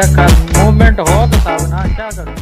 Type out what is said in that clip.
ऐसा मूवमेंट हो तो साहब ना क्या करूँ?